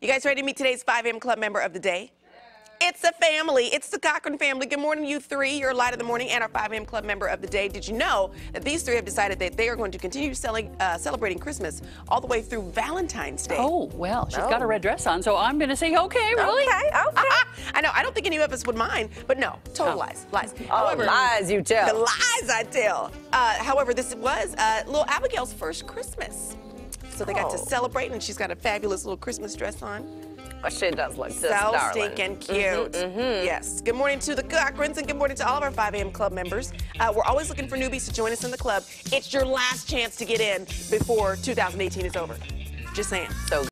You guys ready to meet today's 5 a.m. Club member of the day? It's a family. It's the Cochran family. Good morning, you three. You're Light of the Morning and our 5 a.m. Club member of the day. Did you know that these three have decided that they are going to continue selling, uh, celebrating Christmas all the way through Valentine's Day? Oh, well, she's Oh. got a red dress on, so I'm going to say, okay, really? Okay, okay. I know. I don't think any of us would mind, but no, total Oh. lies, lies. Oh, lies you tell. The lies I tell. Uh, however, this was uh, little Abigail's first Christmas. So they got to Oh. celebrate, and she's got a fabulous little Christmas dress on. Oh, she does look so darling. stinking cute. Yes. Good morning to the Cochrans and good morning to all of our 5 a.m. club members. Uh, we're always looking for newbies to join us in the club. It's your last chance to get in before 2018 is over. Just saying. So